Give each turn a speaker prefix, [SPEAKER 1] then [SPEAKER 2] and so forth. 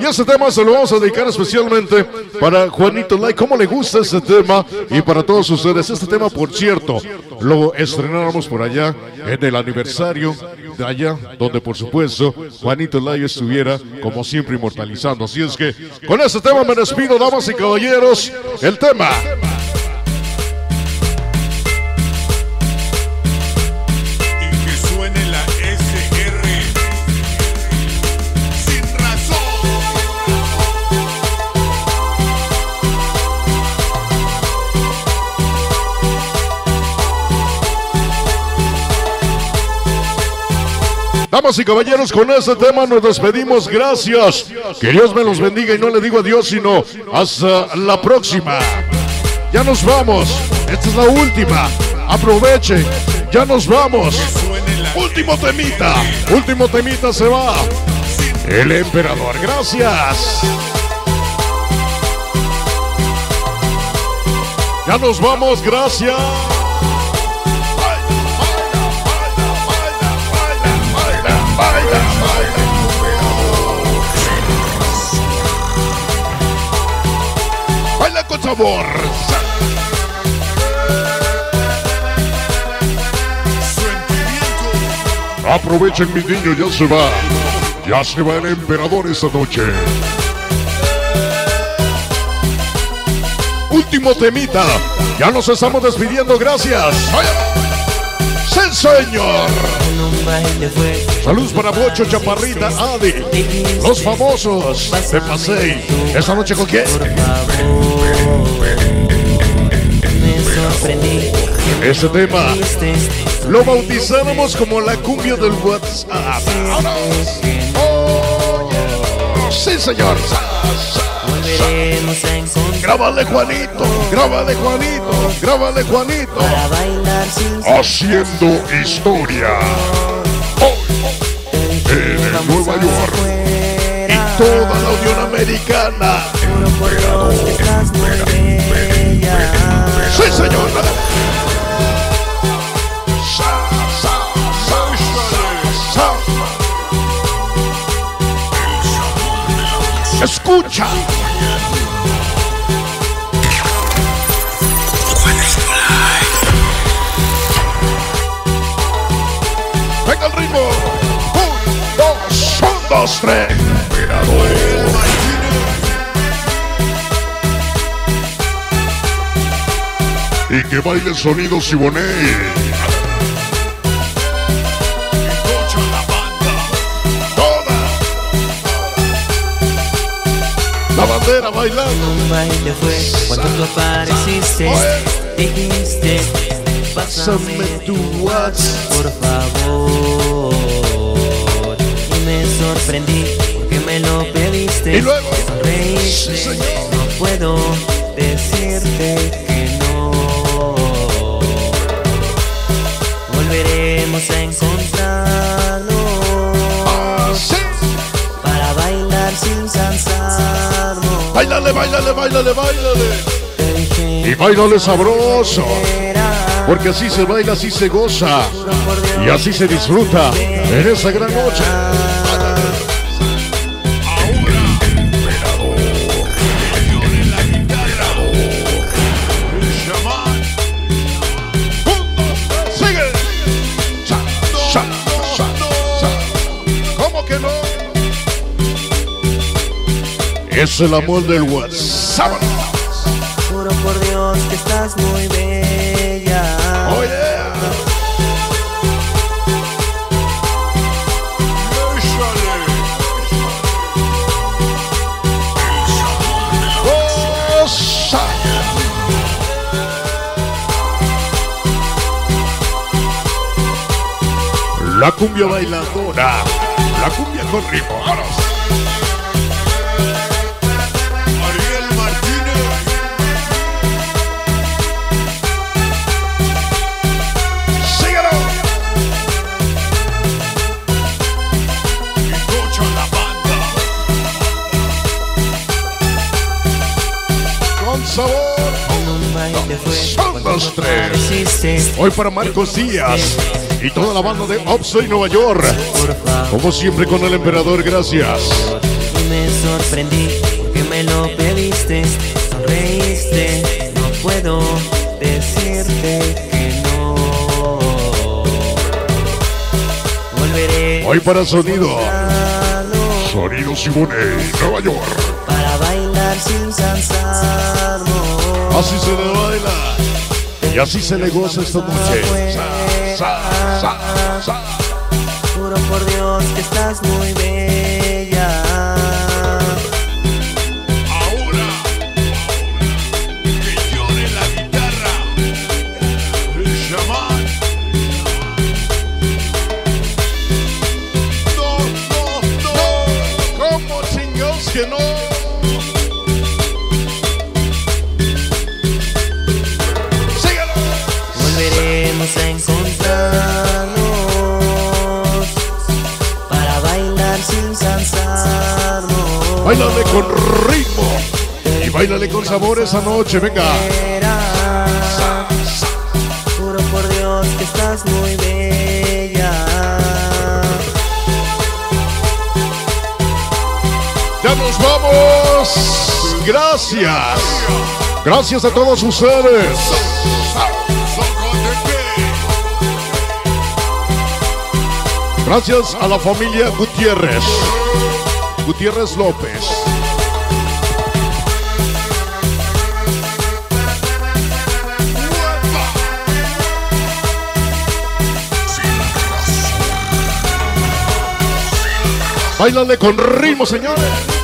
[SPEAKER 1] Y ese tema se lo vamos a dedicar especialmente para Juanito Lai. ¿Cómo le gusta este tema? Y para todos ustedes. Este tema, por cierto, lo estrenamos por allá en el aniversario de allá, donde por supuesto Juanito Lai estuviera como siempre inmortalizando. Así es que con este tema me despido, damas y caballeros. El tema. Damas y caballeros, con este tema nos despedimos. Gracias. Que Dios me los bendiga y no le digo adiós, sino hasta la próxima. Ya nos vamos. Esta es la última. Aprovechen. Ya nos vamos. Último temita. Último temita se va. El emperador. Gracias. Ya nos vamos. Gracias. Baila con sabor. Aprovechen mis niños, ya se va. Ya se va el emperador esta noche. Último temita. Ya nos estamos despidiendo, gracias. ¡Sí, señor! Saludos para Bocho, Chaparrita, Adi. Los famosos de Pasey. ¿Esta noche con quién? Este tema lo bautizáramos como la cumbia del WhatsApp. ¡Sí, señor!
[SPEAKER 2] Volveremos a encontrar
[SPEAKER 1] Grábale, Juanito. Grábale, Juanito. Grábale, Juanito.
[SPEAKER 2] para bailar sin
[SPEAKER 1] Haciendo historia. Hoy en Nueva York y toda la Unión Americana. Sí, señor. Escucha. Venga el ritmo. Un, dos, un, dos, tres. Y que baile el sonido Siboney.
[SPEAKER 3] La
[SPEAKER 1] bandera bailando.
[SPEAKER 2] Un baile fue cuando tú apareciste. Dijiste, pásame tu WhatsApp, por favor. Y me sorprendí porque me lo pediste.
[SPEAKER 1] Y luego.
[SPEAKER 2] Sonreíste,
[SPEAKER 1] Sí,
[SPEAKER 2] no puedo decirte que no. Volveremos a encontrarnos
[SPEAKER 1] Bailale, bailale, bailale, bailale. Y bailale sabroso. Porque así se baila, así se goza. Y así se disfruta en esa gran noche. Es el amor del WhatsApp.
[SPEAKER 2] Juro por Dios que estás muy bella.
[SPEAKER 1] Oh yeah. La cumbia bailadora. La cumbia con ritmo. Con sabor. Son los tres. Hoy para Marcos Díaz y toda la banda de Upstate Nueva York. Como siempre con el emperador, gracias.
[SPEAKER 2] me sorprendí porque me lo pediste, sonreíste, no puedo decirte que no. Volveré.
[SPEAKER 1] Hoy para sonido. Sonido Simone, Nueva York. Así se le baila. Y así se le goza esta noche. Sa, sa, sa.
[SPEAKER 2] Juro por Dios que estás muy bella. Volveremos a encontrarnos para bailar sin cansarnos.
[SPEAKER 1] Bailale con ritmo. Y bailale con sabor esa noche, venga.
[SPEAKER 2] Juro por Dios que estás muy bella.
[SPEAKER 1] Ya nos vamos. Gracias. Gracias a todos ustedes. Gracias a la familia Gutiérrez. Gutiérrez López. Bailale con ritmo, señores.